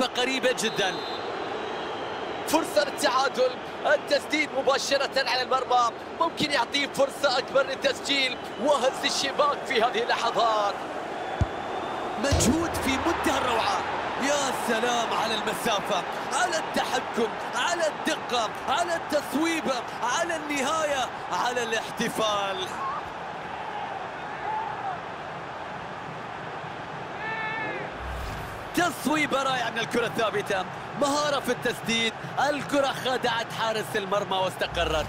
قريبة جدا. فرصة للتعادل. التسديد مباشرة على المرمى. ممكن يعطيه فرصة أكبر للتسجيل. وهز الشباك في هذه اللحظات مجهود في منتهى الروعة. يا سلام على المسافة. على التحكم. على الدقة. على التصويبة على النهاية. على الاحتفال. تصويبة رائعة من الكرة الثابتة. مهارة في التسديد. الكرة خدعت حارس المرمى واستقرت.